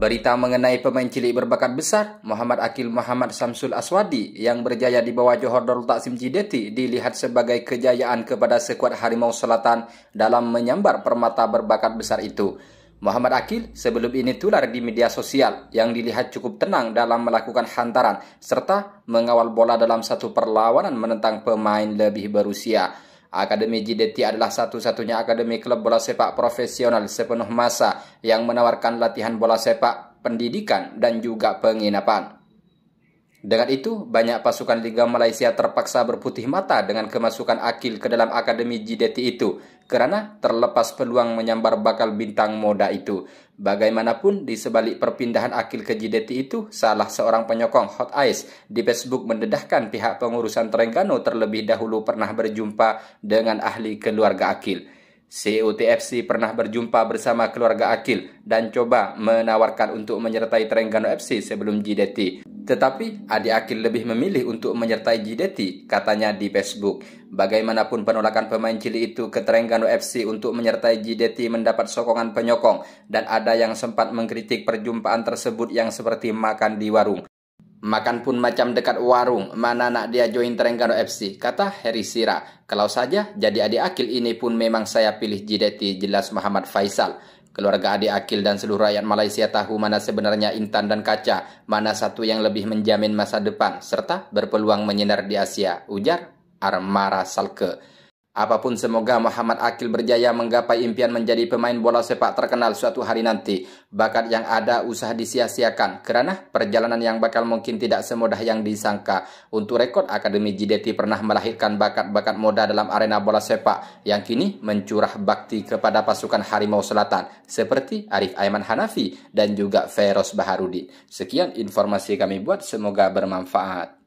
Berita mengenai pemain cilik berbakat besar, Muhammad Akil Muhammad Samsul Aswadi yang berjaya di bawah Johor Darul Taksim Jideti dilihat sebagai kejayaan kepada sekuat Harimau Selatan dalam menyambar permata berbakat besar itu. Muhammad Akil sebelum ini tular di media sosial yang dilihat cukup tenang dalam melakukan hantaran serta mengawal bola dalam satu perlawanan menentang pemain lebih berusia. Akademi JDT adalah satu-satunya akademi klub bola sepak profesional sepenuh masa yang menawarkan latihan bola sepak, pendidikan, dan juga penginapan. Dengan itu, banyak pasukan Liga Malaysia terpaksa berputih mata dengan kemasukan Akil ke dalam Akademi JDT itu, karena terlepas peluang menyambar bakal bintang moda itu. Bagaimanapun, di sebalik perpindahan Akil ke JDT itu, salah seorang penyokong Hot Ice di Facebook mendedahkan pihak pengurusan Terengganu terlebih dahulu pernah berjumpa dengan ahli keluarga Akil. CEO TFC pernah berjumpa bersama keluarga Akil dan coba menawarkan untuk menyertai Terengganu FC sebelum JDT. Tetapi Adi Akil lebih memilih untuk menyertai JDT, katanya di Facebook. Bagaimanapun penolakan pemain cilik itu ke Terengganu FC untuk menyertai JDT mendapat sokongan penyokong dan ada yang sempat mengkritik perjumpaan tersebut yang seperti makan di warung. Makan pun macam dekat warung, mana nak dia join Terengganu FC, kata Heri Sira. Kalau saja jadi adik Akil ini pun memang saya pilih JDT, jelas Muhammad Faisal. Keluarga adik Akil dan seluruh rakyat Malaysia tahu mana sebenarnya Intan dan Kaca, mana satu yang lebih menjamin masa depan, serta berpeluang menyinar di Asia, ujar Armara Salke. Apa pun semoga Muhammad Akil berjaya menggapai impian menjadi pemain bola sepak terkenal suatu hari nanti. Bakat yang ada usah disia-siakan kerana perjalanan yang bakal mungkin tidak semudah yang disangka. Untuk rekod Akademi JDT pernah melahirkan bakat-bakat muda dalam arena bola sepak yang kini mencurah bakti kepada pasukan Harimau Selatan seperti Arif Aiman Hanafi dan juga Feroz Baharudin. Sekian informasi kami buat semoga bermanfaat.